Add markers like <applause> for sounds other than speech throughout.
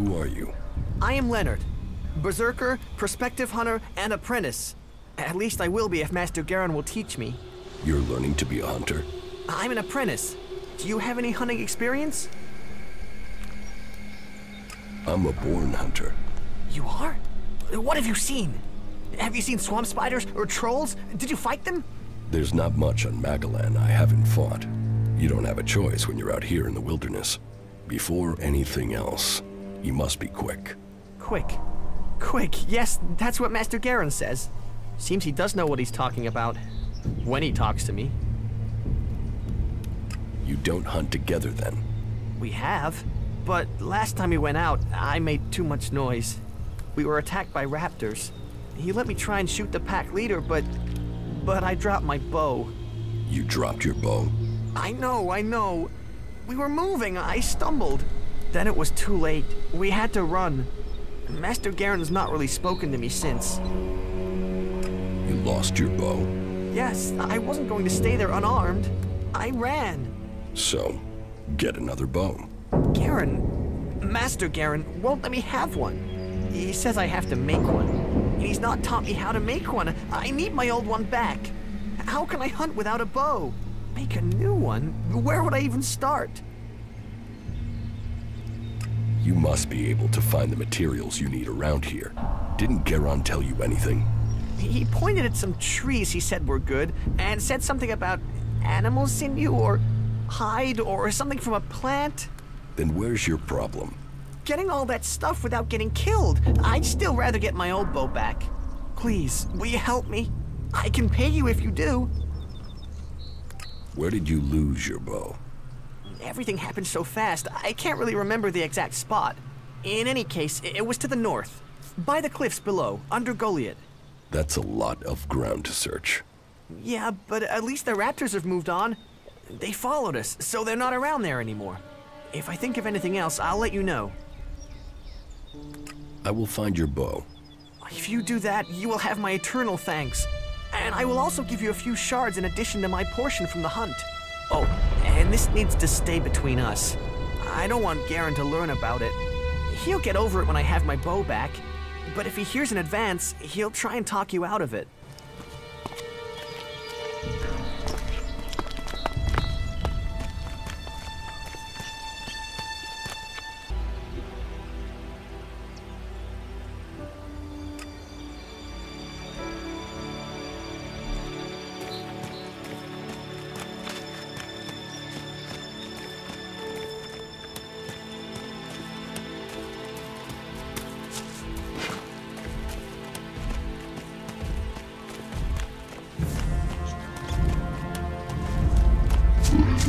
Who are you? I am Lennart. Berserker, prospective hunter, and apprentice. At least I will be if Master Garen will teach me. You're learning to be a hunter? I'm an apprentice. Do you have any hunting experience? I'm a born hunter. You are? What have you seen? Have you seen swamp spiders or trolls? Did you fight them? There's not much on Magalan I haven't fought. You don't have a choice when you're out here in the wilderness. Before anything else, you must be quick. Quick. Quick, yes, that's what Master Garen says. Seems he does know what he's talking about. When he talks to me. You don't hunt together then? We have. But last time we went out, I made too much noise. We were attacked by raptors. He let me try and shoot the pack leader, but... But I dropped my bow. You dropped your bow? I know, I know. We were moving, I stumbled. Then it was too late. We had to run. Master Garen's not really spoken to me since. You lost your bow? Yes, I wasn't going to stay there unarmed. I ran. So, get another bow. Garen, Master Garen won't let me have one. He says I have to make one. And he's not taught me how to make one. I need my old one back. How can I hunt without a bow? Make a new one? Where would I even start? You must be able to find the materials you need around here. Didn't Garen tell you anything? He pointed at some trees he said were good, and said something about animal sinew or hide or something from a plant. Then where's your problem? Getting all that stuff without getting killed. I'd still rather get my old bow back. Please, will you help me? I can pay you if you do. Where did you lose your bow? Everything happened so fast, I can't really remember the exact spot. In any case, it was to the north, by the cliffs below, under Goliet. That's a lot of ground to search. Yeah, but at least the raptors have moved on. They followed us, so they're not around there anymore. If I think of anything else, I'll let you know. I will find your bow. If you do that, you will have my eternal thanks. And I will also give you a few shards in addition to my portion from the hunt. Oh, and this needs to stay between us. I don't want Garen to learn about it. He'll get over it when I have my bow back. But if he hears in advance, he'll try and talk you out of it. We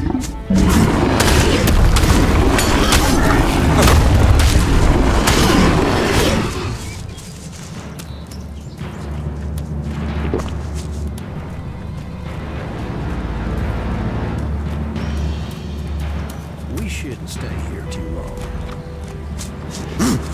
shouldn't stay here too long. <clears throat>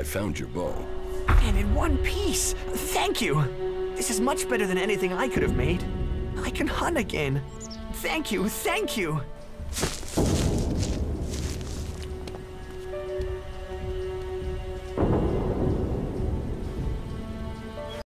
I found your bow. And in one piece. Thank you. This is much better than anything I could have made. I can hunt again. Thank you, thank you.